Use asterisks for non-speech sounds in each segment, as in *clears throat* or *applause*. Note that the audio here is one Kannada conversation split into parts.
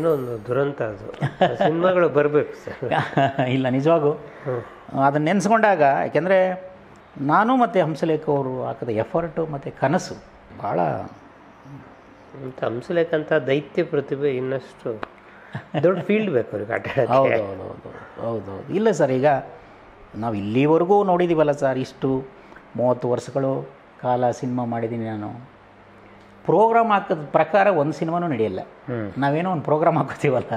ಏನೋ ಒಂದು ದುರಂತ ಅದು. ಸಿನಿಮಾಗಳು ಬರಬೇಕು ಸರ್. *laughs* ಇಲ್ಲ ನಿಜವಾಗೂ. ಅದನ್ನು ನೆನೆಸ್ಕೊಂಡಾಗ ಯಾಕೆಂದರೆ ನಾನು ಮತ್ತು ಹಂಸಲೇಖ ಅವರು ಹಾಕಿದ ಎಫರ್ಟು ಮತ್ತು ಕನಸು ಭಾಳ ಅಂತ ಹಂಸಲೇಖಂತ ದೈತ್ಯ ಪ್ರತಿಭೆ ಇನ್ನಷ್ಟು ದೊಡ್ಡ ಫೀಲ್ಡ್ ಬೇಕು ಅವ್ರಿಗೆ ಆಟ ಹೌದು ಹೌದು ಹೌದು ಹೌದು ಹೌದು ಇಲ್ಲ ಸರ್ ಈಗ ನಾವು ಇಲ್ಲಿವರೆಗೂ ನೋಡಿದ್ದೀವಲ್ಲ ಸರ್ ಇಷ್ಟು ಮೂವತ್ತು ವರ್ಷಗಳು ಕಾಲ ಸಿನಿಮಾ ಮಾಡಿದ್ದೀನಿ ನಾನು. ಪ್ರೋಗ್ರಾಮ್ ಹಾಕೋದ್ ಪ್ರಕಾರ ಒಂದು ಸಿನಿಮಾನೂ ನಡೆಯಲ್ಲ. ನಾವೇನೋ ಒಂದು ಪ್ರೋಗ್ರಾಮ್ ಹಾಕೋತೀವಲ್ಲ?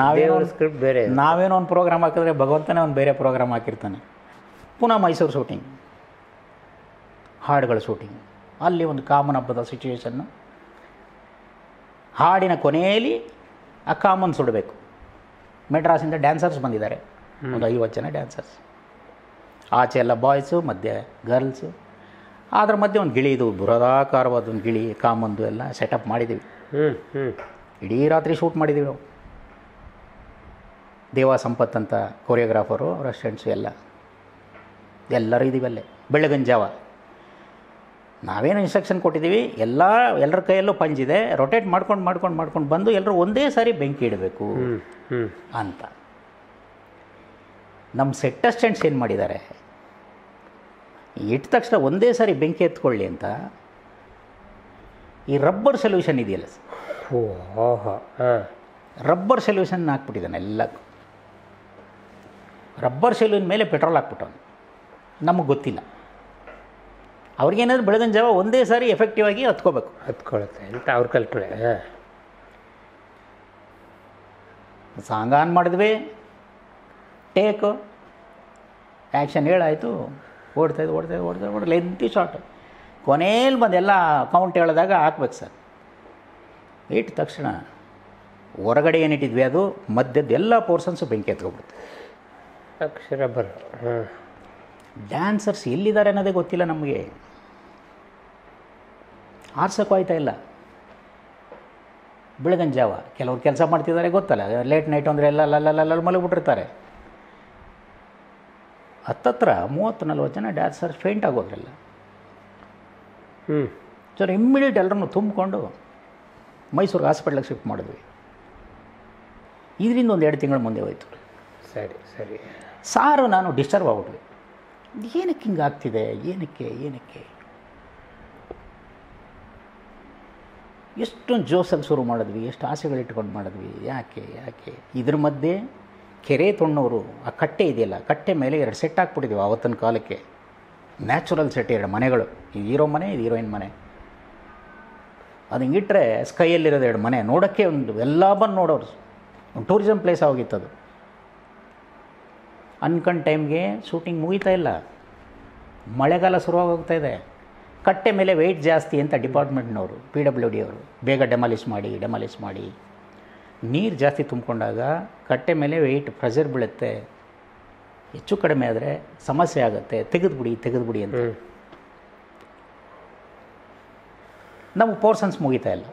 ನಾವೇನೋ ಸ್ಕ್ರಿಪ್ಟ್ ಬೇರೆ ನಾವೇನೋ ಒಂದು ಪ್ರೋಗ್ರಾಮ್ ಹಾಕಿದ್ರೆ ಭಗವಂತನೇ ಒಂದು ಬೇರೆ ಪ್ರೋಗ್ರಾಮ್ ಹಾಕಿರ್ತಾನೆ. ಪುನಃ ಮೈಸೂರು ಶೂಟಿಂಗ್ ಹಾಡುಗಳ ಶೂಟಿಂಗ್ ಅಲ್ಲಿ ಒಂದು ಕಾಮನ್ ಹಬ್ಬದ ಸಿಚುವೇಶನ್ನು ಹಾಡಿನ ಕೊನೆಯಲ್ಲಿ ಆ ಕಾಮನ್ ಸುಡಬೇಕು. ಮೆಡ್ರಾಸಿಂದ ಡ್ಯಾನ್ಸರ್ಸ್ ಬಂದಿದ್ದಾರೆ. ಒಂದು ಐವತ್ತು ಜನ ಡ್ಯಾನ್ಸರ್ಸ್ ಆಚೆ ಎಲ್ಲ ಬಾಯ್ಸು ಮಧ್ಯೆ ಗರ್ಲ್ಸು ಅದ್ರ ಮಧ್ಯೆ ಒಂದು ಗಿಳಿ ಇದು ಬೃಹದಾಕಾರವಾದ ಒಂದು ಗಿಳಿ ಕಾಮಂದು ಎಲ್ಲ ಸೆಟಪ್ ಮಾಡಿದ್ದೀವಿ ಇಡೀ ರಾತ್ರಿ ಶೂಟ್ ಮಾಡಿದ್ದೀವಿ ನಾವು. ದೇವಾ ಸಂಪತ್ ಅಂತ ಕೊರಿಯೋಗ್ರಾಫರು ರೆಸ್ಟೆಂಟ್ಸು ಎಲ್ಲ. ಎಲ್ಲರೂ ಇದ್ದೀವಿ ಅಲ್ಲೇ. ಬೆಳಗಿನ ಜಾವ. ನಾವೇನು ಇನ್ಸ್ಟ್ರಕ್ಷನ್ ಕೊಟ್ಟಿದ್ದೀವಿ ಎಲ್ಲ ಎಲ್ಲರ ಕೈಯಲ್ಲೂ ಪಂಜಿದೆ ರೊಟೇಟ್ ಮಾಡ್ಕೊಂಡು ಮಾಡ್ಕೊಂಡು ಮಾಡ್ಕೊಂಡು ಬಂದು ಎಲ್ಲರೂ ಒಂದೇ ಸಾರಿ ಬೆಂಕಿ ಇಡಬೇಕು ಅಂತ. ನಮ್ಮ ಸೆಟ್ ಅಸ್ಟೆಂಟ್ಸ್ ಏನು ಮಾಡಿದ್ದಾರೆ? ಇಟ್ಟ ತಕ್ಷಣ ಒಂದೇ ಸಾರಿ ಬೆಂಕಿ ಎತ್ಕೊಳ್ಳಿ ಅಂತ ಈ ರಬ್ಬರ್ ಸೊಲ್ಯೂಷನ್ ಇದೆಯಲ್ಲ ಸರ್? ಓ ಓಹೋ ಹಾಂ. ರಬ್ಬರ್ ಸೊಲ್ಯೂಷನ್ ಹಾಕ್ಬಿಟ್ಟಿದ್ದಾನೆ ಎಲ್ಲಕ್ಕೂ. ರಬ್ಬರ್ ಸೆಲ್ಯೂನ್ ಮೇಲೆ ಪೆಟ್ರೋಲ್ ಹಾಕ್ಬಿಟ್ಟವನು. ನಮಗೆ ಗೊತ್ತಿಲ್ಲ. ಅವ್ರಿಗೇನಾದ್ರು ಬೆಳೆದಿನ ಜಾವ ಒಂದೇ ಸಾರಿ ಎಫೆಕ್ಟಿವ್ ಆಗಿ ಹತ್ಕೋಬೇಕು. ಹತ್ಕೊಳುತ್ತೆ ಅಂತ ಅವ್ರ ಕಲ್ಪನೆ ಸಾಂಗ್ ಆನ್ ಮಾಡಿದ್ವಿ. ಟೇಕು ಆ್ಯಕ್ಷನ್ ಹೇಳಾಯಿತು. ಓಡ್ತಾಯಿದ್ದು ಓಡ್ತಾಯಿದ್ದು ಓಡ್ತಾಯಿದ್ದು ಓಡ್ ಲೆಂತಿ ಶಾರ್ಟ್ ಕೊನೆಯಲ್ಲಿ ಬಂದು ಎಲ್ಲ ಕೌಂಟ್ ಹೇಳಿದಾಗ ಹಾಕ್ಬೇಕು ಸರ್. ಇಟ್ಟ ತಕ್ಷಣ ಹೊರಗಡೆ ಏನಿಟ್ಟಿದ್ವಿ ಅದು ಮಧ್ಯದ ಎಲ್ಲ ಪೋರ್ಷನ್ಸು ಬೆಂಕಿ ಎತ್ಕೊಬಿಡ್ತು ಅಕ್ಷರ ಬರ ಡ್ಯಾನ್ಸರ್ಸ್ ಎಲ್ಲಿದ್ದಾರೆ ಅನ್ನೋದೇ ಗೊತ್ತಿಲ್ಲ ನಮಗೆ. ಆರ್ಸೋಕ್ಕೂ ಆಯ್ತಾ ಇಲ್ಲ. ಬೆಳಗಿನ ಜಾವ. ಕೆಲವ್ರು ಕೆಲಸ ಮಾಡ್ತಿದ್ದಾರೆ ಗೊತ್ತಲ್ಲ ಲೇಟ್ ನೈಟ್ ಅಂದರೆ ಎಲ್ಲ ಲಲ್ಲ ಮಲಗಿಬಿಟ್ಟಿರ್ತಾರೆ. ಹತ್ತತ್ರ ಮೂವತ್ತು ನಲ್ವತ್ತು ಜನ ಡ್ಯಾನ್ಸರ್ಸ್ ಫೇಂಟ್ ಆಗೋದ್ರಲ್ಲ. ಹ್ಞೂ ಸರ್ ಇಮ್ಮಿಡಿಯೇಟ್ ಎಲ್ಲರನ್ನು ತುಂಬಿಕೊಂಡು ಮೈಸೂರು ಹಾಸ್ಪಿಟ್ಲಿಗೆ ಶಿಫ್ಟ್ ಮಾಡಿದ್ವಿ. ಇದರಿಂದ ಒಂದು ಎರಡು ತಿಂಗಳು ಮುಂದೆ ಹೋಯ್ತು. ಸರಿ ಸರಿ. ಸಾರು ನಾನು ಡಿಸ್ಟರ್ಬ್ ಆಗ್ಬಿಟ್ವಿ. ಏನಕ್ಕೆ ಹಿಂಗೆ ಆಗ್ತಿದೆ? ಏನಕ್ಕೆ ಏನಕ್ಕೆ? ಎಷ್ಟೊಂದು ಜೋಸಲ್ಲಿ ಶುರು ಮಾಡಿದ್ವಿ ಎಷ್ಟು ಆಸೆಗಳಿಟ್ಕೊಂಡು ಮಾಡಿದ್ವಿ ಯಾಕೆ ಯಾಕೆ? ಇದ್ರ ಮಧ್ಯೆ ಕೆರೆ ತೊಣ್ಣವರು ಆ ಕಟ್ಟೆ ಇದೆಯಲ್ಲ, ಕಟ್ಟೆ ಮೇಲೆ ಎರಡು ಸೆಟ್ ಹಾಕ್ಬಿಟ್ಟಿದ್ದೀವಿ ಆವತ್ತಿನ ಕಾಲಕ್ಕೆ. ನ್ಯಾಚುರಲ್ ಸೆಟ್ ಎರಡು ಮನೆಗಳು. ಇದು ಹೀರೋ ಮನೆ ಇದು ಹೀರೋಯಿನ್ ಮನೆ. ಅದು ಹಿಂಗಿಟ್ರೆ ಸ್ಕೈಯಲ್ಲಿರೋದು ಎರಡು ಮನೆ. ನೋಡೋಕ್ಕೆ ಒಂದು, ಎಲ್ಲ ಬಂದು ನೋಡೋರು. ಒಂದು ಟೂರಿಸಮ್ ಪ್ಲೇಸ್ ಆಗೋಗಿತ್ತು ಅದು. ಟೈಮ್ಗೆ ಶೂಟಿಂಗ್ ಮುಗಿತಾ ಇಲ್ಲ. ಮಳೆಗಾಲ ಶುರುವಾಗೋಗ್ತಾ ಇದೆ. ಕಟ್ಟೆ ಮೇಲೆ ವೆಯ್ಟ್ ಜಾಸ್ತಿ ಅಂತ ಡಿಪಾರ್ಟ್ಮೆಂಟ್ನವರು ಪಿ ಡಬ್ಲ್ಯೂ ಡಿ ಅವರು. ಬೇಗ ಡೆಮಾಲಿಷ್ ಮಾಡಿ ಡೆಮಾಲಿಷ್ ಮಾಡಿ. ನೀರು ಜಾಸ್ತಿ ತುಂಬಿಕೊಂಡಾಗ ಕಟ್ಟೆ ಮೇಲೆ ವೆಯ್ಟ್ ಪ್ರೆಷರ್ ಬೀಳುತ್ತೆ. ಹೆಚ್ಚು ಕಡಿಮೆ ಆದರೆ ಸಮಸ್ಯೆ ಆಗುತ್ತೆ. ತೆಗೆದುಬಿಡಿ ತೆಗೆದುಬಿಡಿ ಅಂತ. ನಮ್ಮ ಪೋರ್ಸನ್ಸ್ ಮುಗಿತಾ ಇಲ್ಲ.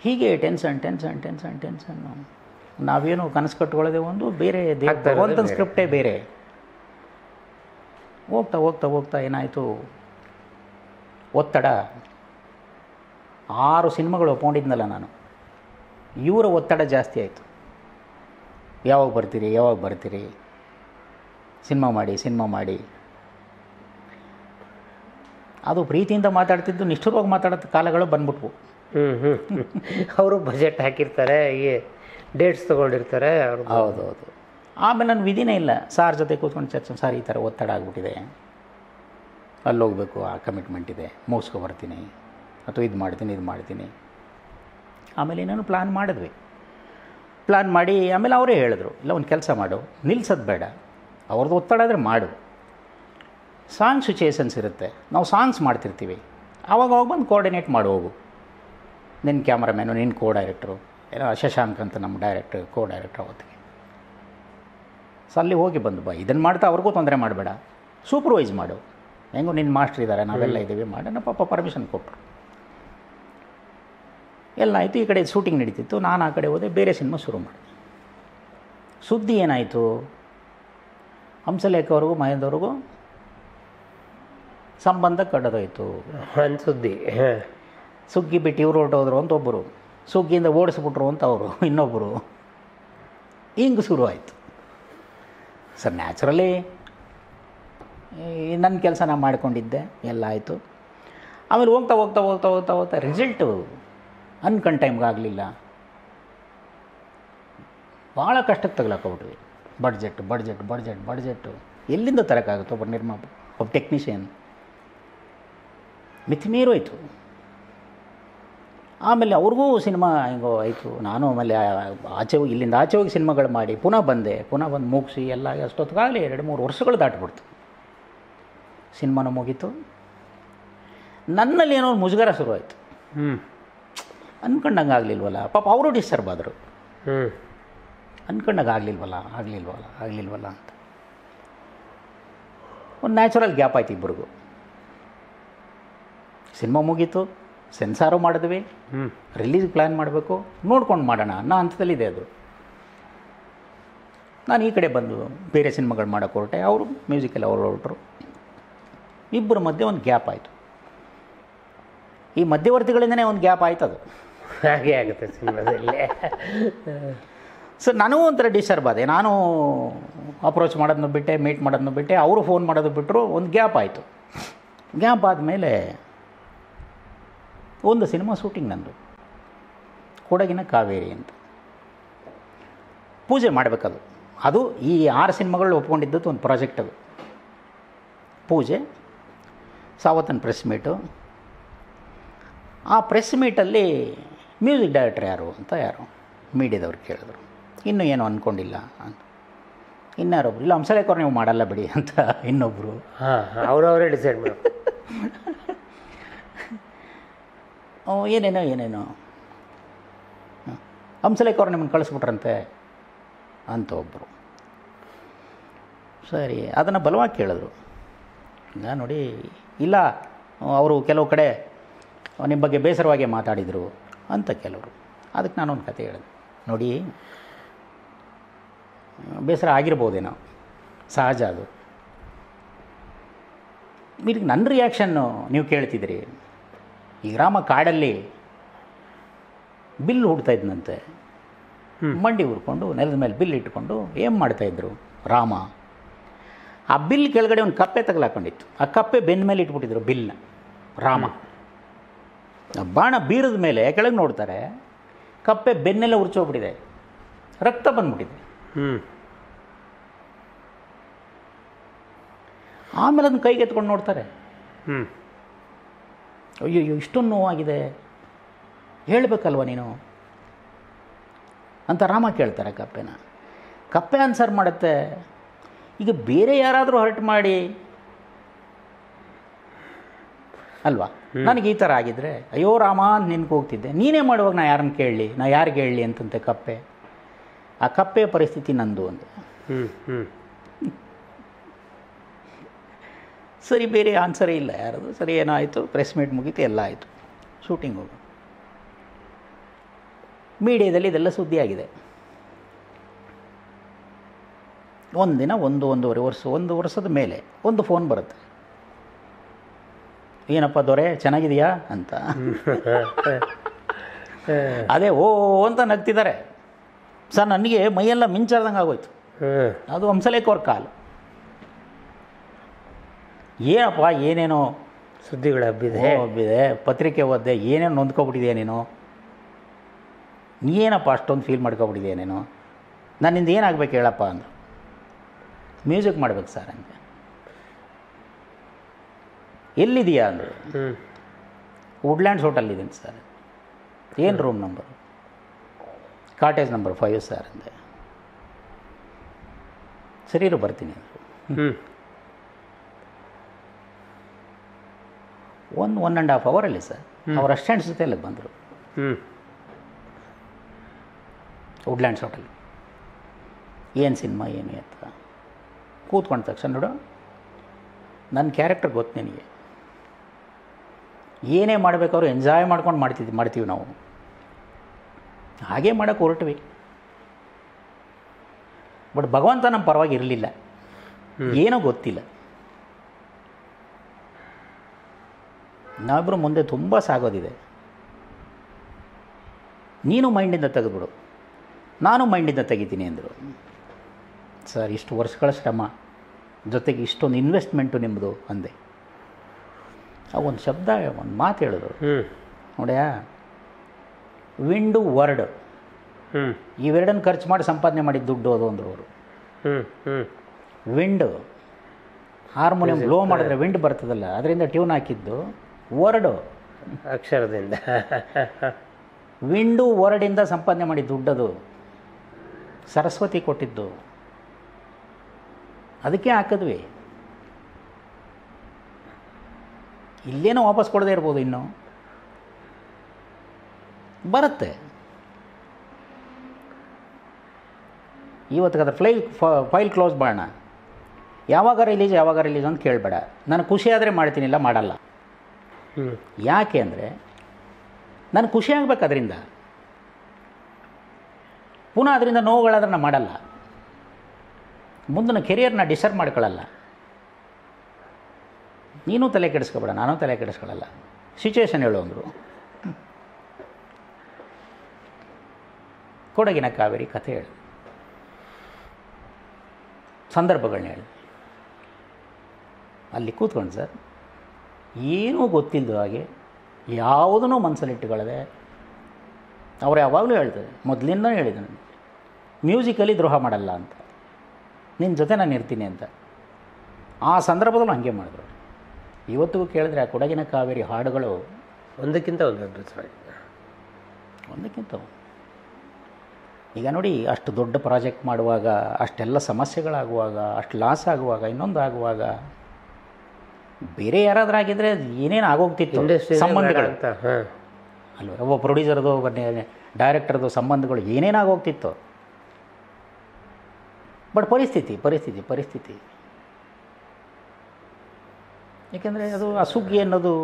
ಹೀಗೆ ಟೆನ್ಷನ್ ಟೆನ್ಷನ್ ಟೆನ್ಷನ್ ಟೆನ್ಷನ್ನು ನಾವೇನು ಕನಸು ಕಟ್ಕೊಳ್ಳೋದೇ ಒಂದು ಬೇರೆ ಒಂದೊಂದು ಭಗವಂತನ. ಸ್ಕ್ರಿಪ್ಟೇ ಬೇರೆ. ಹೋಗ್ತಾ ಹೋಗ್ತಾ ಹೋಗ್ತಾ ಏನಾಯಿತು? ಒತ್ತಡ. ಆರು ಸಿನಿಮಾಗಳು ಒಪ್ಕೊಂಡಿದ್ನಲ್ಲ ನಾನು. ಇವರ ಒತ್ತಡ ಜಾಸ್ತಿ ಆಯಿತು. ಯಾವಾಗ ಬರ್ತೀರಿ ಯಾವಾಗ ಬರ್ತೀರಿ? ಸಿನಿಮಾ ಮಾಡಿ ಸಿನಿಮಾ ಮಾಡಿ. ಅದು ಪ್ರೀತಿಯಿಂದ ಮಾತಾಡ್ತಿದ್ದು ನಿಷ್ಠುರವಾಗಿ ಮಾತಾಡೋದು ಕಾಲಗಳು ಬಂದ್ಬಿಟ್ವು. ಹ್ಞೂ ಹ್ಞೂ ಅವರು ಬಜೆಟ್ ಹಾಕಿರ್ತಾರೆ ಈ ಡೇಟ್ಸ್ ತೊಗೊಂಡಿರ್ತಾರೆ ಅವರು ಹೌದು ಹೌದು ಆಮೇಲೆ ನನ್ನ ವಿಧಿನೇ ಇಲ್ಲ. ಸಾರ್ ಜೊತೆ ಕೂತ್ಕೊಂಡು ಚರ್ಚೆ ಸಾರ್ ಈ ಥರ ಒತ್ತಡ ಆಗ್ಬಿಟ್ಟಿದೆ. ಅಲ್ಲಿ ಹೋಗಬೇಕು ಆ ಕಮಿಟ್ಮೆಂಟ್ ಇದೆ ಮುಗಿಸ್ಕೊ ಬರ್ತೀನಿ. ಅಥವಾ ಇದು ಮಾಡ್ತೀನಿ ಇದು ಮಾಡ್ತೀನಿ. ಆಮೇಲೆ ಏನೇನು ಪ್ಲ್ಯಾನ್ ಮಾಡಿದ್ವಿ. ಪ್ಲ್ಯಾನ್ ಮಾಡಿ ಆಮೇಲೆ ಅವರೇ ಹೇಳಿದ್ರು ಇಲ್ಲ ಒಂದು ಕೆಲಸ ಮಾಡು ನಿಲ್ಸೋದು ಬೇಡ. ಅವ್ರದ್ದು ಒತ್ತಡ ಆದರೆ ಮಾಡು. ಸಾಂಗ್ ಸಿಚುಯೇಷನ್ಸ್ ಇರುತ್ತೆ. ನಾವು ಸಾಂಗ್ಸ್ ಮಾಡ್ತಿರ್ತೀವಿ. ಆವಾಗ ಹೋಗಿ ಬಂದು ಕೋಆರ್ಡಿನೇಟ್ ಮಾಡಿ ಹೋಗು. ನಿನ್ನ ಕ್ಯಾಮ್ರಾಮ್ಯಾನು ನಿನ್ನ ಕೋ ಡೈರೆಕ್ಟ್ರು ಏನೋ ಶಶಾಂಕ್ ಅಂತ ನಮ್ಮ ಡೈರೆಕ್ಟ್ರ್ ಕೋ ಡೈರೆಕ್ಟ್ರ್ ಅವತ್ತಿಗೆ. ಸೊ ಅಲ್ಲಿ ಹೋಗಿ ಬಂದು ಬಾ. ಇದನ್ನು ಮಾಡ್ತಾ ಅವ್ರಿಗೂ ತೊಂದರೆ ಮಾಡಬೇಡ. ಸೂಪರ್ವೈಸ್ ಮಾಡು. ಹೆಂಗೋ ನಿನ್ನ ಮಾಸ್ಟ್ರ್ ಇದ್ದಾರೆ ನಾವೆಲ್ಲ ಇದ್ದೀವಿ ಮಾಡೋಣ ಪಾಪ ಪರ್ಮಿಷನ್ ಕೊಟ್ಟರು ಎಲ್ಲ ಆಯಿತು ಈ ಕಡೆ ಶೂಟಿಂಗ್ ನಡೀತಿತ್ತು. ನಾನು ಆ ಕಡೆ ಹೋದೆ ಬೇರೆ ಸಿನಿಮಾ ಶುರು ಮಾಡಿದೆ. ಸುದ್ದಿ ಏನಾಯಿತು? ಹಂಸಲೇಖವ್ರಿಗೂ ಮಹೇಂದ್ರವ್ರಿಗೂ ಸಂಬಂಧ ಕಡ್ದೋಯ್ತು. ಸುದ್ದಿ ಸುಗ್ಗಿ ಬಿಟ್ಟು ಇವ್ರು ಹೊರಟೋದ್ರು ಅಂತ ಒಬ್ಬರು ಸುಗ್ಗಿಯಿಂದ ಓಡಿಸ್ಬಿಟ್ರು ಅಂತ ಅವರು ಇನ್ನೊಬ್ಬರು ಹಿಂಗೆ ಶುರು ಆಯಿತು. ಸರ್ ನ್ಯಾಚುರಲಿ ನನ್ನ ಕೆಲಸ ನಾನು ಮಾಡಿಕೊಂಡಿದ್ದೆ ಎಲ್ಲ ಆಯಿತು. ಆಮೇಲೆ ಹೋಗ್ತಾ ಹೋಗ್ತಾ ಹೋಗ್ತಾ ಹೋಗ್ತಾ ಹೋಗ್ತಾ ರಿಸಲ್ಟು ಅನ್ಕಂಡ್ ಟೈಮ್ಗೆ ಆಗಲಿಲ್ಲ. ಭಾಳ ಕಷ್ಟಕ್ಕೆ ತಗಲಾಕೊಬಿಟ್ವಿ ಬಡ್ಜೆಟ್ ಬಡ್ಜೆಟ್ ಬಡ್ಜೆಟ್ ಬಡ್ಜೆಟ್ಟು ಎಲ್ಲಿಂದ ತರೋಕ್ಕಾಗುತ್ತೆ ಒಬ್ಬ ನಿರ್ಮಾಪ ಒಬ್ಬ ಟೆಕ್ನಿಷಿಯನ್? ಮಿತಿ ಮೀರೋಯ್ತು ಆಮೇಲೆ ಅವ್ರಿಗೂ ಸಿನಿಮಾ ಹೆಂಗೋ ಆಯಿತು. ನಾನು ಆಮೇಲೆ ಆಚೆ ಹೋಗಿ, ಇಲ್ಲಿಂದ ಆಚೆ ಹೋಗಿ ಸಿನಿಮಾಗಳು ಮಾಡಿ, ಪುನಃ ಬಂದೆ. ಪುನಃ ಬಂದು ಮುಗಿಸಿ, ಎಲ್ಲ ಅಷ್ಟೊತ್ತಿಗಾಗಲೇ ಎರಡು ಮೂರು ವರ್ಷಗಳು ದಾಟ್ಬಿಡ್ತು. ಸಿನಿಮಾನೂ ಮುಗೀತು. ನನ್ನಲ್ಲಿ ಏನೋ ಮುಜುಗರ ಶುರುವಾಯಿತು. ಹ್ಞೂ ಅನ್ಕೊಂಡಂಗೆ ಆಗಲಿಲ್ವಲ್ಲ? ಪಾಪ ಅವರು ಡಿಸ್ಟರ್ಬ್ ಆದರು. ಹ್ಞೂ ಅನ್ಕೊಂಡಾಗ ಆಗಲಿಲ್ವಲ್ಲ? ಆಗಲಿಲ್ವಲ್ಲ? ಆಗಲಿಲ್ವಲ್ಲ ಅಂತ. ಒಂದು ನ್ಯಾಚುರಲ್ ಗ್ಯಾಪ್ ಆಯ್ತು ಇಬ್ಬರಿಗೂ ಸಿನಿಮಾ ಮುಗೀತು ಸೆನ್ಸಾರು ಮಾಡಿದ್ವಿ ರಿಲೀಸ್ ಪ್ಲ್ಯಾನ್ ಮಾಡಬೇಕು ನೋಡ್ಕೊಂಡು ಮಾಡೋಣ ಅನ್ನೋ ಹಂತದಲ್ಲಿದೆ ಅದು. ನಾನು ಈ ಕಡೆ ಬಂದು ಬೇರೆ ಸಿನಿಮಾಗಳು ಮಾಡೋಕ್ಕೆ ಹೊರಟೆ ಅವರು ಮ್ಯೂಸಿಕಲ್ಲಿ ಅವರು ಹೊರಟರು. ಇಬ್ಬರ ಮಧ್ಯೆ ಒಂದು ಗ್ಯಾಪ್ ಆಯಿತು. ಈ ಮಧ್ಯವರ್ತಿಗಳಿಂದನೇ ಒಂದು ಗ್ಯಾಪ್ ಆಯ್ತು ಅದು ಹಾಗೆ ಆಗುತ್ತೆ ಸಿನಿಮಾದಲ್ಲಿ. ಸೊ ನನಗೂ ಒಂಥರ ಡಿಸ್ಟರ್ಬ್ ಅದೇ ನಾನು ಅಪ್ರೋಚ್ ಮಾಡೋದನ್ನು ಬಿಟ್ಟೆ ಮೀಟ್ ಮಾಡೋದನ್ನು ಬಿಟ್ಟೆ, ಅವರು ಫೋನ್ ಮಾಡೋದು ಬಿಟ್ಟರು ಒಂದು ಗ್ಯಾಪ್ ಆಯಿತು. ಗ್ಯಾಪ್ ಆದಮೇಲೆ ಒಂದು ಸಿನಿಮಾ ಶೂಟಿಂಗ್ ನಂದು. ಕೊಡಗಿನ ಕಾವೇರಿ ಅಂತ. ಪೂಜೆ ಮಾಡಬೇಕದು. ಅದು ಈ ಆರು ಸಿನಿಮಾಗಳು ಒಪ್ಕೊಂಡಿದ್ದದ್ದು ಒಂದು ಪ್ರಾಜೆಕ್ಟ್ ಅದು. ಪೂಜೆ ಸಾವತನ್ ಪ್ರೆಸ್ ಮೀಟು ಆ ಪ್ರೆಸ್ ಮೀಟಲ್ಲಿ ಮ್ಯೂಸಿಕ್ ಡೈರೆಕ್ಟರ್ ಯಾರು ಅಂತ ಯಾರು? ಮೀಡಿಯಾದವ್ರು ಕೇಳಿದ್ರು. ಇನ್ನೂ ಏನು ಅಂದ್ಕೊಂಡಿಲ್ಲ ಅಂತ. ಇನ್ಯಾರೊಬ್ರು ಇಲ್ಲ ಹಂಸಲೇಖರ್ ನೀವು ಮಾಡಲ್ಲ ಬಿಡಿ ಅಂತ ಇನ್ನೊಬ್ಬರು ಹಾಂ ಅವರವರೇ ಡಿಸೈಡ್ ಮಾಡಿ. ಏನೇನೋ ಏನೇನೋ. ಹಂಸಲೇಖರ್ ನಿಮ್ಮನ್ನು ಕಳಿಸ್ಬಿಟ್ರಂತೆ ಅಂತ ಒಬ್ಬರು ಸರಿ ಅದನ್ನು ಬಲವಾಗಿ ಕೇಳಿದ್ರು. ಇಲ್ಲ ನೋಡಿ ಇಲ್ಲ ಅವರು ಕೆಲವು ಕಡೆ ನಿಮ್ಮ ಬಗ್ಗೆ ಬೇಸರವಾಗಿ ಮಾತಾಡಿದರು. ಅಂತ ಕೆಲವರು. ಅದಕ್ಕೆ ನಾನೊಂದು ಕತೆ ಹೇಳಿದೆ. ನೋಡಿ ಬೇಸರ ಆಗಿರ್ಬೋದೇನೋ ಸಹಜ ಅದು. ಇದಕ್ಕೆ ನನ್ನ ರಿಯಾಕ್ಷನ್ನು ನೀವು ಕೇಳ್ತಿದ್ರಿ ಈ ಗ್ರಾಮ ಕಾಡಲ್ಲಿ ಬಿಲ್ ಹುಡ್ತಾ ಇದ್ನಂತೆ. ಮಂಡಿ ಹುರ್ಕೊಂಡು ನೆಲದ ಮೇಲೆ ಬಿಲ್ ಇಟ್ಕೊಂಡು ಏನು ಮಾಡ್ತಾಯಿದ್ರು ರಾಮ. ಆ ಬಿಲ್ ಕೆಳಗಡೆ ಒಂದು ಕಪ್ಪೆ ತಗಲಾಕೊಂಡಿತ್ತು. ಆ ಕಪ್ಪೆ ಬೆನ್ನ ಮೇಲೆ ಇಟ್ಬಿಟ್ಟಿದ್ರು ಬಿಲ್ನ. ರಾಮ. ಬಾಣ ಬೀರದ ಮೇಲೆ ಕೆಳಗೆ ನೋಡ್ತಾರೆ ಕಪ್ಪೆ ಬೆನ್ನೆಲ್ಲ ಉರ್ಚೋಗ್ಬಿಟ್ಟಿದೆ ರಕ್ತ ಬಂದ್ಬಿಟ್ಟಿದೆ. ಹ್ಞೂ ಆಮೇಲೆ ಅದನ್ನು ಕೈಗೆ ಎತ್ಕೊಂಡು ನೋಡ್ತಾರೆ. ಹ್ಞೂ ಅಯ್ಯೋ ಇಷ್ಟೊಂದು ನೋವಾಗಿದೆ. ಹೇಳಬೇಕಲ್ವ ನೀನು? ಅಂತ ರಾಮ ಕೇಳ್ತಾರೆ ಕಪ್ಪೆನ. ಕಪ್ಪೆ ಆನ್ಸರ್ ಮಾಡುತ್ತೆ ಈಗ ಬೇರೆ ಯಾರಾದರೂ ಹರ್ಟ್ ಮಾಡಿ ಅಲ್ವಾ? ನನಗೆ ಈ ಥರ ಆಗಿದ್ರೆ ಅಯ್ಯೋ ರಾಮ ನಿನ್ಗೆ ಹೋಗ್ತಿದ್ದೆ. ನೀನೇ ಮಾಡುವಾಗ ನಾ ಯಾರನ್ನು ಕೇಳಲಿ? ನಾ ಯಾರಿಗೆ ಹೇಳಲಿ ಅಂತಂತೆ ಕಪ್ಪೆ. ಆ ಕಪ್ಪೆ ಪರಿಸ್ಥಿತಿ ನಂದು ಒಂದು. ಸರಿ ಬೇರೆ ಆನ್ಸರೇ ಇಲ್ಲ ಯಾರದು. ಸರಿ ಏನಾಯಿತು? ಪ್ರೆಸ್ ಮೀಟ್ ಮುಗೀತು ಎಲ್ಲ ಆಯಿತು. ಶೂಟಿಂಗ್ ಹೋಗು ಮೀಡಿಯಾದಲ್ಲಿ ಇದೆಲ್ಲ ಸುದ್ದಿ ಆಗಿದೆ. ಒಂದಿನ ಒಂದು ಒಂದೂವರೆ ವರ್ಷ ಒಂದು ವರ್ಷದ ಮೇಲೆ ಒಂದು ಫೋನ್ ಬರುತ್ತೆ. ಏನಪ್ಪ ದೊರೆ ಚೆನ್ನಾಗಿದೆಯಾ ಅಂತ. ಅದೇ ಓ ಅಂತ ನಗ್ತಿದ್ದಾರೆ. ಸರ್ ನನಗೆ ಮೈಯೆಲ್ಲ ಮಿಂಚಾರ್ದಂಗೆ ಆಗೋಯ್ತು. ಅದು ಹಂಸಲೇಖವ್ರ ಕಾಲು. ಏನಪ್ಪ ಏನೇನೋ ಸುದ್ದಿಗಳು ಹಬ್ಬಿದೆ. ಹಬ್ಬಿದೆ. ಪತ್ರಿಕೆ ಓದ್ದೆ. ಏನೇನು ನೊಂದ್ಕೊಬಿಟ್ಟಿದೆಯಾ ನೀನು? ಏನಪ್ಪ ಅಷ್ಟೊಂದು ಫೀಲ್ ಮಾಡ್ಕೊಬಿಟ್ಟಿದೆಯಾ ನೀನು? ನನ್ನಿಂದ ಏನಾಗಬೇಕು ಹೇಳಪ್ಪ ಅಂದರು. ಮ್ಯೂಸಿಕ್ ಮಾಡ್ಬೇಕು ಸರ್ ಅಂತ ಎಲ್ಲಿದೆಯಾ ಅಂದರು. ವುಡ್ಲ್ಯಾಂಡ್ಸ್ ಹೋಟೆಲ್ಲಿದ್ದೀನಿ ಸರ್. ಏನು room number cottage number five sir ಅಂದೆ ಸರಿ ಇರು ಬರ್ತೀನಿ ಅಂದರು. ಹ್ಞೂ ಒನ್ ಒನ್ ಆ್ಯಂಡ್ ಹಾಫ್ ಅವರಲ್ಲಿ ಸರ್. ಅವ್ರ ಅಸ್ಟೆಂಟ್ಸ್ ಜೊತೆ ಅಲ್ಲಿಗೆ ಬಂದರು. ಹ್ಞೂ ವುಡ್ಲ್ಯಾಂಡ್ಸ್ ಹೋಟೆಲ್ ಏನು ಸಿನಿಮಾ ಏನು ಅಂತ ಕೂತ್ಕೊಂಡ ತಕ್ಷಣ ನೋಡು. ನನ್ನ ಕ್ಯಾರೆಕ್ಟರ್ ಗೊತ್ತು ನಿನಗೆ. ಏನೇ ಮಾಡಬೇಕಾದ್ರೂ ಎಂಜಾಯ್ ಮಾಡ್ಕೊಂಡು ಮಾಡ್ತಿದ್ವಿ ಮಾಡ್ತೀವಿ ನಾವು. ಹಾಗೇ ಮಾಡೋಕ್ಕೆ ಹೊರಟ್ವಿ. ಬಟ್ ಭಗವಂತ ನಮ್ಮ ಪರವಾಗಿ ಇರಲಿಲ್ಲ. ಏನೋ ಗೊತ್ತಿಲ್ಲ. ನಾವಿಬ್ಬರು ಮುಂದೆ ತುಂಬ ಸಾಗೋದಿದೆ. ನೀನು ಮೈಂಡಿಂದ ತೆಗೆದ್ಬಿಡು. ನಾನು ಮೈಂಡಿಂದ ತೆಗಿತೀನಿ ಅಂದರು. ಸರ್ ಇಷ್ಟು ವರ್ಷಗಳ ಶ್ರಮ ಜೊತೆಗೆ ಇಷ್ಟೊಂದು ಇನ್ವೆಸ್ಟ್ಮೆಂಟು ನಿಮ್ಮದು ಅಂದೆ. ಆ ಒಂದು ಶಬ್ದ ಒಂದು ಮಾತು ಹೇಳಿದ್ರು ಹ್ಞೂ ನೋಡ್ಯಾ? Wind word. ಹ್ಞೂ ಇವೆರಡನ್ನು ಖರ್ಚು ಮಾಡಿ ಸಂಪಾದನೆ ಮಾಡಿದ ದುಡ್ಡು ಅದು ಅಂದರು ಅವರು. ವಿಂಡ್. ಹಾರ್ಮೋನಿಯಂ ಬ್ಲೋ ಮಾಡಿದ್ರೆ ವಿಂಡ್ ಬರ್ತದಲ್ಲ ಅದರಿಂದ ಟ್ಯೂನ್ ಹಾಕಿದ್ದು ವರ್ಡು. ಅಕ್ಷರದಿಂದ. ವಿಂಡು ವರ್ಡಿಂದ ಸಂಪಾದನೆ ಮಾಡಿ ದುಡ್ಡದು ಸರಸ್ವತಿ ಕೊಟ್ಟಿದ್ದು. ಅದಕ್ಕೆ ಹಾಕಿದ್ವಿ. ಇಲ್ಲೇನೋ ವಾಪಸ್ ಕೊಡದೇ ಇರ್ಬೋದು ಇನ್ನು. ಬರುತ್ತೆ. ಇವತ್ತಿಗೆ ಅದ್ರ ಫ್ಲೈ ಫೈಲ್ ಕ್ಲೋಸ್ ಮಾಡೋಣ ಯಾವಾಗ ರಿಲೀಸ್ ಯಾವಾಗ ರಿಲೀಸ್ ಅಂತ ಕೇಳಬೇಡ. ನಾನು ಖುಷಿ ಆದರೆ ಮಾಡ್ತೀನಿ ಇಲ್ಲ ಮಾಡಲ್ಲ. ಯಾಕೆ ಅಂದರೆ ನಾನು ಖುಷಿ ಆಗ್ಬೇಕು ಅದರಿಂದ. ಪುನಃ ಅದರಿಂದ ನೋವುಗಳಾದ್ರೆ ನಾನು ಮಾಡಲ್ಲ. ಮುಂದಿನ ಕೆರಿಯರ್ನ ಡಿಸರ್ವ್ ಮಾಡ್ಕೊಳ್ಳಲ್ಲ ನೀನು ತಲೆ ಕೆಡಿಸ್ಕೊಬೇಡ, ನಾನು ತಲೆ ಕೆಡಿಸ್ಕೊಳ್ಳಲ್ಲ ಸಿಚುವೇಶನ್ ಹೇಳು ಅಂದರು. ಕೊಡಗಿನ ಕಾವೇರಿ ಕಥೆ ಹೇಳು. ಸಂದರ್ಭಗಳನ್ನ ಹೇಳಿ. ಅಲ್ಲಿ ಕೂತ್ಕೊಂಡು ಸರ್, ಏನೂ ಗೊತ್ತಿಲ್ಲದ ಹಾಗೆ ಯಾವುದನ್ನೂ ಮನಸ್ಸಲ್ಲಿಟ್ಟುಕೊಳ್ಳದೆ ಅವ್ರು ಯಾವಾಗಲೂ ಹೇಳ್ತಾರೆ ಮೊದಲಿಂದ ಹೇಳಿದೆ ನನಗೆ ಮ್ಯೂಸಿಕಲಿ ದ್ರೋಹ ಮಾಡಲ್ಲ ಅಂತ ನಿನ್ನ ಜೊತೆ ನಾನು ಇರ್ತೀನಿ ಅಂತ. ಆ ಸಂದರ್ಭದಲ್ಲೂ ಹಾಗೆ ಮಾಡಿದ್ರು. ಇವತ್ತಿಗೂ ಕೇಳಿದ್ರೆ ಆ ಕೊಡಗಿನ ಕಾವೇರಿ ಹಾಡುಗಳು ಒಂದಕ್ಕಿಂತ ಒಂದು ಸಾರಿ ಒಂದಕ್ಕಿಂತ ಈಗ ನೋಡಿ ಅಷ್ಟು ದೊಡ್ಡ ಪ್ರಾಜೆಕ್ಟ್ ಮಾಡುವಾಗ ಅಷ್ಟೆಲ್ಲ ಸಮಸ್ಯೆಗಳಾಗುವಾಗ ಅಷ್ಟು ಲಾಸ್ ಆಗುವಾಗ ಇನ್ನೊಂದು ಆಗುವಾಗ ಬೇರೆ ಯಾರಾದ್ರೂ ಆಗಿದ್ರೆ ಏನೇನು ಆಗೋಗ್ತಿತ್ತು? ಸಂಬಂಧಗಳು. ಅಲ್ಲ ಅಲ್ವ ಒಬ್ಬ ಪ್ರೊಡ್ಯೂಸರ್ದು ಒಬ್ಬ ಡೈರೆಕ್ಟರ್ದು ಸಂಬಂಧಗಳು ಏನೇನಾಗೋಗ್ತಿತ್ತು ಬಟ್ ಪರಿಸ್ಥಿತಿ ಪರಿಸ್ಥಿತಿ ಪರಿಸ್ಥಿತಿ. ಏಕೆಂದರೆ ಅದು ಅಸುಗ್ಗಿ ಅನ್ನೋದು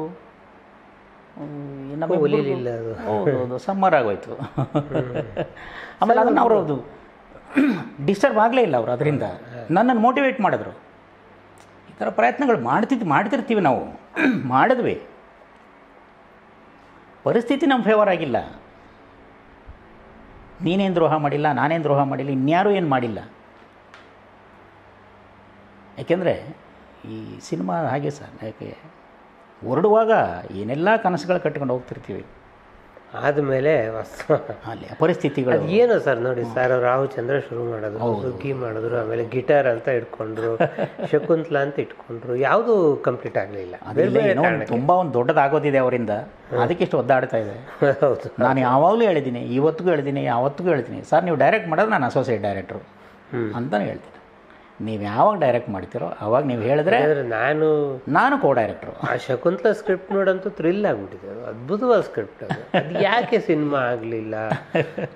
ಒಲಿಲಿಲ್ಲ ಅದು. ಹೌದು ಹೌದು. ಸಮ್ಮರ್ ಆಗೋಯ್ತು. ಆಮೇಲೆ ಅದನ್ನು ಅವರು ಅದು ಡಿಸ್ಟರ್ಬ್ ಆಗಲೇ ಇಲ್ಲ ಅವರು ಅದರಿಂದ. ನನ್ನನ್ನು ಮೋಟಿವೇಟ್ ಮಾಡಿದ್ರು. ಈ ಥರ ಪ್ರಯತ್ನಗಳು ಮಾಡ್ತಿದ್ದು ಮಾಡ್ತಿರ್ತೀವಿ ನಾವು. *clears throat* ಮಾಡಿದ್ವಿ. ಪರಿಸ್ಥಿತಿ ನಮ್ಮ ಫೇವರ್ ಆಗಿಲ್ಲ. ನೀನೇನು ದ್ರೋಹ ಮಾಡಿಲ್ಲ ನಾನೇನು ದ್ರೋಹ ಮಾಡಿಲ್ಲ ಇನ್ಯಾರೂ ಏನು ಮಾಡಿಲ್ಲ. ಯಾಕೆಂದರೆ ಈ ಸಿನಿಮಾ ಹಾಗೆ ಸರ್ ಯಾಕೆ ಹೊರಡುವಾಗ ಏನೆಲ್ಲ ಕನಸುಗಳು ಕಟ್ಟಿಕೊಂಡು ಹೋಗ್ತಿರ್ತೀವಿ. ಆದಮೇಲೆ ಅಲ್ಲಿ ಪರಿಸ್ಥಿತಿಗಳು. ಏನು ಸರ್ ನೋಡಿ ಸರ್ ರಾಹು ಚಂದ್ರ ಶುರು ಮಾಡಿದ್ರು ಸುಗ್ಗಿ ಮಾಡಿದ್ರು ಆಮೇಲೆ ಗಿಟಾರ್ ಅಂತ ಇಟ್ಕೊಂಡ್ರು *laughs* ಶಕುಂತಲಾ ಅಂತ ಇಟ್ಕೊಂಡ್ರು ಯಾವುದು ಕಂಪ್ಲೀಟ್ ಆಗಲಿಲ್ಲ. ಅದರಲ್ಲಿ ಏನೋ ಒಂದು ತುಂಬ ಒಂದು ದೊಡ್ಡದಾಗೋದಿದೆ ಅವರಿಂದ. ಅದಕ್ಕೆ ಇಷ್ಟು ಒದ್ದಾಡ್ತಾ ಇದೆ. *laughs* ಹೌದು. ನಾನು ಯಾವಾಗಲೂ ಹೇಳಿದ್ದೀನಿ ಇವತ್ತಿಗೂ ಹೇಳಿದ್ದೀನಿ ಯಾವತ್ತಿಗೂ ಹೇಳ್ತೀನಿ ಸರ್ ನೀವು ಡೈರೆಕ್ಟ್ ಮಾಡೋದು ನಾನು ಅಸೋಸಿಯೇಟ್ ಡೈರೆಕ್ಟ್ರು. ಅಂತಲೇ ಹೇಳ್ತೀನಿ. ನೀವು ಯಾವಾಗ ಡೈರೆಕ್ಟ್ ಮಾಡ್ತೀರೋ ಅವಾಗ ನೀವು ಹೇಳಿದ್ರೆ ನಾನು ನಾನು ಕೋ ಡೈರೆಕ್ಟ್ರು ಆ ಶಕುಂತಲ ಸ್ಕ್ರಿಪ್ಟ್ ನೋಡಂತೂ ಥ್ರಿಲ್ ಆಗಿಬಿಟ್ಟಿದೆ. ಅದ್ಭುತವಾದ ಸ್ಕ್ರಿಪ್ಟ್ ಅದು. ಅದು ಯಾಕೆ ಸಿನಿಮಾ ಆಗಲಿಲ್ಲ?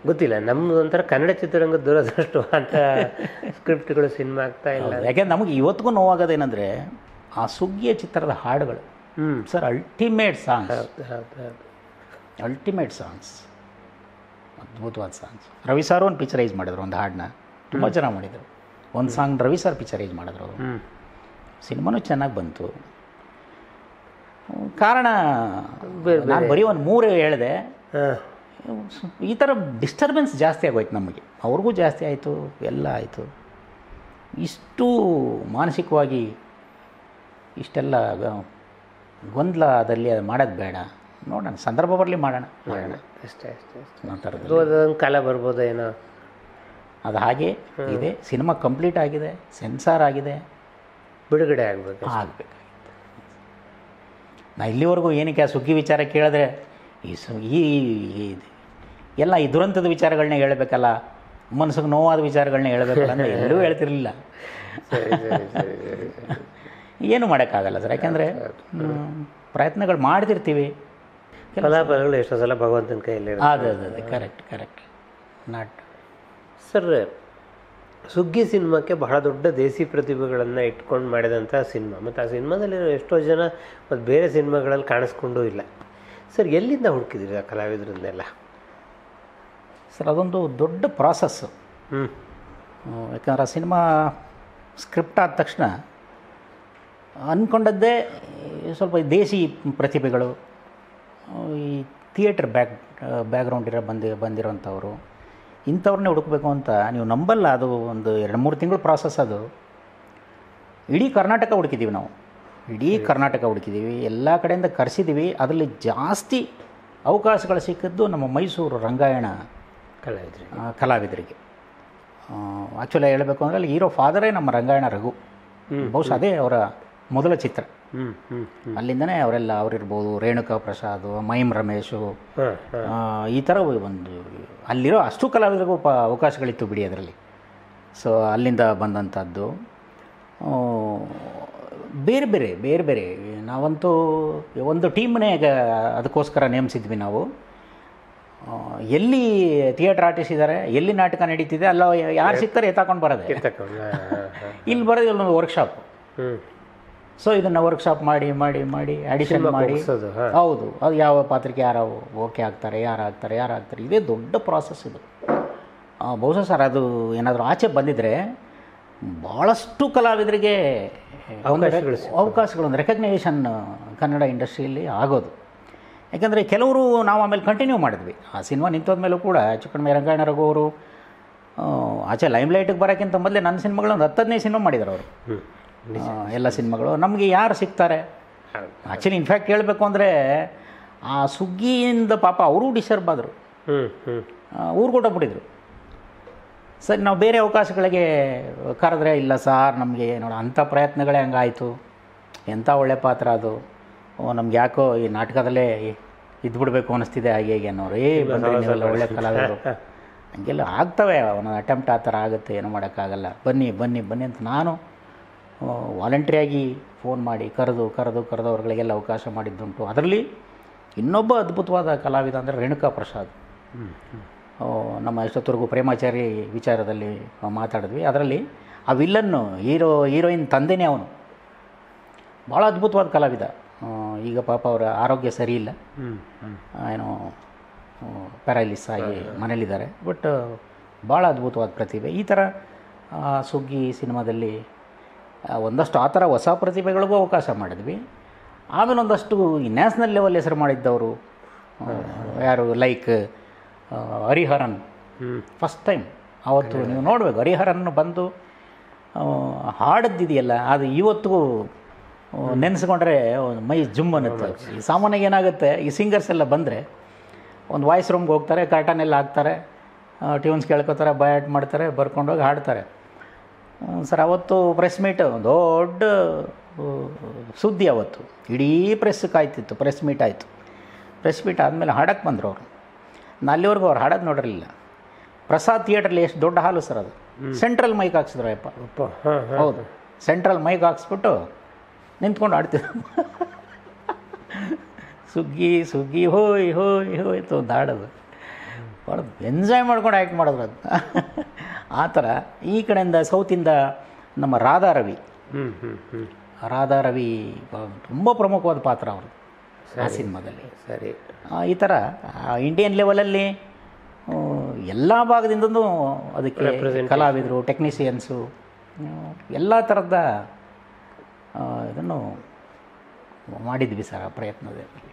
ಗೊತ್ತಿಲ್ಲ. ನಮ್ದು ಒಂಥರ ಕನ್ನಡ ಚಿತ್ರರಂಗದ ದುರದೃಷ್ಟ ಅಂತ ಸ್ಕ್ರಿಪ್ಟ್ಗಳು ಸಿನಿಮಾ ಆಗ್ತಾ ಇಲ್ಲ. ಯಾಕೆಂದ್ರೆ ನಮಗೆ ಇವತ್ತಿಗೂ ನೋವಾಗೋದೇನೆಂದರೆ ಆ ಸುಗ್ಗಿಯ ಚಿತ್ರದ ಹಾಡುಗಳು. ಹ್ಞೂ sir ultimate songs ultimate songs ಅದ್ಭುತವಾದ ಸಾಂಗ್ಸ್ ರವಿ ಸಾರು ಒಂದು ಪಿಕ್ಚರೈಸ್ ಮಾಡಿದ್ರು ಒಂದು ಹಾಡನ್ನ. ತುಂಬ ಚೆನ್ನಾಗಿ ಮಾಡಿದರು. ಒಂದು ಸಾಂಗ್ ರವಿ ಸರ್ ಪಿಕ್ಚರೈಸ್ ಮಾಡಿದ್ರು. ಅವರು ಸಿನಿಮಾನೂ ಚೆನ್ನಾಗಿ ಬಂತು. ಕಾರಣ ನಾನು ಬರೀ ಒಂದು ಮೂರು ಹೇಳಿದೆ. ಈ ಥರ ಡಿಸ್ಟರ್ಬೆನ್ಸ್ ಜಾಸ್ತಿ ಆಗೋಯ್ತು ನಮಗೆ. ಅವ್ರಿಗೂ ಜಾಸ್ತಿ ಆಯಿತು ಎಲ್ಲ ಆಯಿತು. ಇಷ್ಟು ಮಾನಸಿಕವಾಗಿ ಇಷ್ಟೆಲ್ಲ ಗೊಂದಲ ಗೊಂದಲದಲ್ಲಿ ಅದು ಮಾಡೋದು ಬೇಡ. ನೋಡೋಣ ಸಂದರ್ಭ ಬರಲಿ ಮಾಡೋಣ. ಮಾಡೋಣ. ಅಷ್ಟೇ ಅಷ್ಟೇ ಅಷ್ಟೇ. ಆ ಥರದ್ದು ಕಾಲ ಬರ್ಬೋದು ಏನೋ ಅದು ಹಾಗೆ ಇದೆ. ಸಿನಿಮಾ ಕಂಪ್ಲೀಟ್ ಆಗಿದೆ. ಸೆನ್ಸಾರ್ ಆಗಿದೆ. ಬಿಡುಗಡೆ ಆಗಬೇಕು ಆಗಬೇಕಾಗಿತ್ತು. ನಾ ಇಲ್ಲಿವರೆಗೂ ಏನಕ್ಕೆ ಆ ಸುಗ್ಗಿ ವಿಚಾರ ಕೇಳಿದ್ರೆ ಈ ಸು ಈ ಎಲ್ಲ ಈ ದುರಂತದ ವಿಚಾರಗಳನ್ನ ಹೇಳಬೇಕಲ್ಲ. ಮನಸ್ಸಿಗೆ ನೋವಾದ ವಿಚಾರಗಳನ್ನ ಹೇಳಬೇಕಲ್ಲ ಅಂತ ಎಲ್ಲೂ *laughs* ಹೇಳ್ತಿರಲಿಲ್ಲ. ಏನು ಮಾಡೋಕ್ಕಾಗಲ್ಲ ಸರ್. ಯಾಕೆಂದರೆ ಪ್ರಯತ್ನಗಳು ಮಾಡ್ತಿರ್ತೀವಿ. ಫಲಾಫಲಗಳು ಎಷ್ಟೋ ಸಲ ಭಗವಂತನ ಕೈಯಲ್ಲಿ ಅದೇ ಅದೇ. Correct correct. ನಾಟ್ ಸರ್ ಸುಗ್ಗಿ ಸಿನಿಮಾಕ್ಕೆ ಬಹಳ ದೊಡ್ಡ ದೇಸಿ ಪ್ರತಿಭೆಗಳನ್ನು ಇಟ್ಕೊಂಡು ಮಾಡಿದಂಥ ಸಿನಿಮಾ. ಮತ್ತು ಆ ಸಿನಿಮಾದಲ್ಲಿರೋ ಎಷ್ಟೋ ಜನ ಮತ್ತು ಬೇರೆ ಸಿನಿಮಾಗಳಲ್ಲಿ ಕಾಣಿಸ್ಕೊಂಡೂ ಇಲ್ಲ. ಸರ್ ಎಲ್ಲಿಂದ ಹುಡುಕಿದ್ರಿ ಆ ಕಲಾವಿದರನ್ನೆಲ್ಲ? ಸರ್ ಅದೊಂದು ದೊಡ್ಡ ಪ್ರಾಸೆಸ್ಸು ಹ್ಞೂ ಯಾಕಂದ್ರೆ ಆ ಸಿನಿಮಾ ಸ್ಕ್ರಿಪ್ಟ್ ಆದ ತಕ್ಷಣ ಅಂದ್ಕೊಂಡದ್ದೇ ಸ್ವಲ್ಪ ದೇಸಿ ಪ್ರತಿಭೆಗಳು ಈ ಥಿಯೇಟ್ರ್ ಬ್ಯಾಕ್ ಬ್ಯಾಕ್ಗ್ರೌಂಡ್ ಇರೋ ಬಂದಿ ಬಂದಿರೋಂಥವ್ರು. ಇಂಥವ್ರನ್ನೇ ಹುಡುಕಬೇಕು ಅಂತ ನೀವು ನಂಬಲ್ಲ. ಅದು ಒಂದು ಎರಡು ಮೂರು ತಿಂಗಳು ಪ್ರಾಸೆಸ್ ಅದು. ಇಡೀ ಕರ್ನಾಟಕ ಹುಡುಕಿದ್ದೀವಿ ನಾವು. ಇಡೀ ಕರ್ನಾಟಕ ಹುಡುಕಿದ್ದೀವಿ ಎಲ್ಲ ಕಡೆಯಿಂದ ಕರೆಸಿದ್ದೀವಿ ಅದರಲ್ಲಿ ಜಾಸ್ತಿ ಅವಕಾಶಗಳು ಸಿಕ್ಕಿದ್ದು ನಮ್ಮ ಮೈಸೂರು ರಂಗಾಯಣ ಕಲಾವಿದರಿಗೆ. ಕಲಾವಿದರಿಗೆ. ಆ್ಯಕ್ಚುಲಿ ಹೇಳಬೇಕು ಅಂದರೆ ಅಲ್ಲಿ ಹೀರೋ ಫಾದರೇ ನಮ್ಮ ರಂಗಾಯಣ ರಘು. ಬಹುಶಃ ಅದೇ ಅವರ ಮೊದಲ ಚಿತ್ರ. ಅಲ್ಲಿಂದನೇ ಅವರೆಲ್ಲ ಅವರಿರ್ಬೋದು ರೇಣುಕಾ ಪ್ರಸಾದ್ ಮೈಮ್ ರಮೇಶು ಈ ಥರ ಒಂದು ಅಲ್ಲಿರೋ ಅಷ್ಟು ಕಲಾವಿದರಿಗೂ ಪ ಅವಕಾಶಗಳಿತ್ತು ಬಿಡಿ ಅದರಲ್ಲಿ. ಸೊ ಅಲ್ಲಿಂದ ಬಂದಂಥದ್ದು ಬೇರೆ ಬೇರೆ ಬೇರೆ ಬೇರೆ. ನಾವಂತೂ ಒಂದು ಟೀಮ್ನೇ ಅದಕ್ಕೋಸ್ಕರ ನೇಮಿಸಿದ್ವಿ ನಾವು. ಎಲ್ಲಿ ಥಿಯೇಟ್ರ್ ಆರ್ಟಿಸ್ಟ್ ಇದ್ದಾರೆ ಎಲ್ಲಿ ನಾಟಕ ನಡೀತಿದೆ ಅಲ್ಲ ಯಾರು ಸಿಗ್ತಾರೆ ಎತ್ತಾಕೊಂಡು ಬರೋದೆ. *laughs* ಇಲ್ಲಿ ಬರೋದು ಇಲ್ಲೊಂದು ವರ್ಕ್ಶಾಪ್ ಸೊ ಇದನ್ನು ವರ್ಕ್ಶಾಪ್ ಮಾಡಿ ಮಾಡಿ ಮಾಡಿ ಆಡಿಷನ್ ಮಾಡಿ. ಹೌದು. ಅದು ಯಾವ ಪಾತ್ರಕ್ಕೆ ಯಾರು ಓಕೆ ಆಗ್ತಾರೆ ಯಾರು ಆಗ್ತಾರೆ ಯಾರು ಆಗ್ತಾರೆ ಇದೇ ದೊಡ್ಡ ಪ್ರಾಸೆಸ್ ಇದು. ಬಹುಶಃ ಸರ್ ಅದು ಏನಾದರೂ ಆಚೆ ಬಂದಿದ್ದರೆ ಭಾಳಷ್ಟು ಕಲಾವಿದರಿಗೆ ಅವಕಾಶಗಳು ರೆಕಗ್ನೈಸೇಷನ್ ಕನ್ನಡ ಇಂಡಸ್ಟ್ರಿಯಲ್ಲಿ ಆಗೋದು. ಯಾಕೆಂದರೆ ಕೆಲವರು ನಾವು ಆಮೇಲೆ ಕಂಟಿನ್ಯೂ ಮಾಡಿದ್ವಿ. ಆ ಸಿನಿಮಾ ನಿಂತೋದ್ಮೇಲೂ ಕೂಡ ಹೆಚ್ಚು ಕಡಿಮೆ ರಂಗಾಯಣ ರಘು ಅವರು ಆಚೆ ಲೈಮ್ಲೈಟಿಗೆ ಬರೋಕ್ಕಿಂತ ಮೊದಲೇ ನನ್ನ ಸಿನಿಮಾಗಳು ಒಂದು ಹತ್ತು ಹದಿನೈದು ಸಿನಿಮಾ ಮಾಡಿದ್ದಾರೆ ಅವರು ಎಲ್ಲ ಸಿನಿಮಾಗಳು ನಮಗೆ ಯಾರು ಸಿಗ್ತಾರೆ? ಆ್ಯಕ್ಚುಲಿ ಇನ್ಫ್ಯಾಕ್ಟ್ ಹೇಳಬೇಕು ಅಂದರೆ ಆ ಸುಗ್ಗಿಯಿಂದ ಪಾಪ ಅವರು ಡಿಸ್ಟರ್ಬ್ ಆದರು. ಊರು ಕೊಟ್ಟೋಗ್ಬಿಟ್ಟಿದ್ರು. ಸರಿ ನಾವು ಬೇರೆ ಅವಕಾಶಗಳಿಗೆ ಕರೆದ್ರೆ ಇಲ್ಲ ಸಾರ್ ನಮಗೆ ನೋಡ ಅಂಥ ಪ್ರಯತ್ನಗಳೇ ಹಂಗಾಯಿತು. ಎಂಥ ಒಳ್ಳೆ ಪಾತ್ರ ಅದು. ಓ ನಮ್ಗೆ ಯಾಕೋ ಈ ನಾಟಕದಲ್ಲೇ ಇದ್ಬಿಡ್ಬೇಕು ಅನ್ನಿಸ್ತಿದೆ ಹಾಗೆ ಹೀಗೆ ಅನ್ನೋರು. ಏ ಬಂದರೆ ನೀವೆಲ್ಲ ಒಳ್ಳೆ ಕಲಾವಿದರು. *laughs* ಹಂಗೆಲ್ಲ ಆಗ್ತವೆ ಅವನ ಅಟೆಂಪ್ಟ್ ಆ ಥರ ಆಗುತ್ತೆ ಏನು ಮಾಡೋಕ್ಕಾಗಲ್ಲ. ಬನ್ನಿ ಬನ್ನಿ ಬನ್ನಿ ಅಂತ ನಾನು ವಾಲಂಟ್ರಿಯಾಗಿ ಫೋನ್ ಮಾಡಿ ಕರೆದು ಕರೆದು ಕರೆದು ಅವ್ರಗಳಿಗೆಲ್ಲ ಅವಕಾಶ ಮಾಡಿದ್ದುಂಟು. ಅದರಲ್ಲಿ ಇನ್ನೊಬ್ಬ ಅದ್ಭುತವಾದ ಕಲಾವಿದ ಅಂದರೆ ರೇಣುಕಾ ಪ್ರಸಾದ್. ನಮ್ಮ ಎಷ್ಟೊತ್ತವರೆಗೂ ಪ್ರೇಮಾಚಾರಿ ವಿಚಾರದಲ್ಲಿ ಮಾತಾಡಿದ್ವಿ. ಅದರಲ್ಲಿ ಆ ವಿಲ್ಲನ್ನು, ಹೀರೋ, ಹೀರೋಯಿನ್ ತಂದೆನೇ ಅವನು. ಭಾಳ ಅದ್ಭುತವಾದ ಕಲಾವಿದ. ಈಗ ಪಾಪ ಅವರ ಆರೋಗ್ಯ ಸರಿ ಇಲ್ಲ. ಏನು ಪ್ಯಾರಾಲಿಸ್ ಆಗಿ ಮನೇಲಿದ್ದಾರೆ. ಬಟ್ ಭಾಳ ಅದ್ಭುತವಾದ ಪ್ರತಿಭೆ. ಈ ಥರ ಸುಗ್ಗಿ ಸಿನಿಮಾದಲ್ಲಿ ಒಂದಷ್ಟು ಆ ಥರ ಹೊಸ ಪ್ರತಿಭೆಗಳಿಗೂ ಅವಕಾಶ ಮಾಡಿದ್ವಿ. ಆಮೇಲೆ ಒಂದಷ್ಟು ನ್ಯಾಷನಲ್ ಲೆವೆಲ್ ಹೆಸರು ಮಾಡಿದ್ದವರು ಯಾರು ಲೈಕ್ ಹರಿಹರನ್. ಫಸ್ಟ್ ಟೈಮ್ ಅವತ್ತು ನೀವು ನೋಡಬೇಕು ಹರಿಹರನ್ ಬಂದು ಹಾಡಿದ್ದಿದೆಯಲ್ಲ ಅದು ಇವತ್ತಿಗೂ ನೆನೆಸ್ಕೊಂಡ್ರೆ ಒಂದು ಮೈ ಜುಮ್ ಅನ್ನುತ್ತೆ ಈ ಸಾಮಾನ್ಯವಾಗಿ ಏನಾಗುತ್ತೆ ಈ ಸಿಂಗರ್ಸ್ ಎಲ್ಲ ಬಂದರೆ ಒಂದು ವಾಯ್ಸ್ ರೂಮ್ಗೆ ಹೋಗ್ತಾರೆ ಕರ್ಟನ್ ಎಲ್ಲ ಹಾಕ್ತಾರೆ ಟ್ಯೂನ್ಸ್ ಕೇಳ್ಕೊತಾರೆ ಬಯಾಟ್ ಮಾಡ್ತಾರೆ ಬರ್ಕೊಂಡೋಗಿ ಹಾಡ್ತಾರೆ. ಸರ್ ಅವತ್ತು ಪ್ರೆಸ್ ಮೀಟ್ ದೊಡ್ಡ ಸುದ್ದಿ ಅವತ್ತು. ಇಡೀ ಪ್ರೆಸ್ ಕಾಯ್ತಿತ್ತು ಪ್ರೆಸ್ ಮೀಟ್ ಆಯಿತು. ಪ್ರೆಸ್ ಮೀಟ್ ಆದಮೇಲೆ ಹಾಡಕ್ಕೆ ಬಂದರು ಅವರು. ನಾನು ಅಲ್ಲಿವರೆಗೂ ಅವ್ರು ಹಾಡೋದು ನೋಡಿರಲಿಲ್ಲ. ಪ್ರಸಾದ್ ಥಿಯೇಟ್ರಲ್ಲಿ ಎಷ್ಟು ದೊಡ್ಡ ಹಾಲು ಸರ್ ಅದು. ಸೆಂಟ್ರಲ್ ಮೈಕ್ ಹಾಕ್ಸಿದ್ರು ಅಪ್ಪ ಹಾಂ ಹೌದು. ಸೆಂಟ್ರಲ್ ಮೈಕ್ ಹಾಕ್ಸ್ಬಿಟ್ಟು ನಿಂತ್ಕೊಂಡು ಆಡ್ತಿದ್ರು. ಸುಗ್ಗಿ ಸುಗ್ಗಿ ಹೋಯ್ ಹೋಯ್ ಹೋಯ್ತು ಒಂದು ಹಾಡೋದು ಭಾಳ ಎಂಜಾಯ್ ಮಾಡ್ಕೊಂಡು ಆ್ಯಕ್ಟ್ ಮಾಡಿದ್ರು ಅದು ಆ ಥರ ಈ ಕಡೆಯಿಂದ ಸೌತಿಂದ ನಮ್ಮ ರಾಧಾ ರವಿ. ರಾಧಾ ರವಿ ತುಂಬ ಪ್ರಮುಖವಾದ ಪಾತ್ರ ಅವರು ಆ ಸಿನಿಮಾದಲ್ಲಿ. ಸರಿ. ಈ ಥರ ಇಂಡಿಯನ್ ಲೆವೆಲಲ್ಲಿ ಎಲ್ಲ ಭಾಗದಿಂದನೂ ಅದಕ್ಕೆ ಕಲಾವಿದರು ಟೆಕ್ನಿಷಿಯನ್ಸು ಎಲ್ಲ ಥರದ ಇದನ್ನು ಮಾಡಿದ್ವಿ ಸರ್ ಆ ಪ್ರಯತ್ನದಲ್ಲಿ.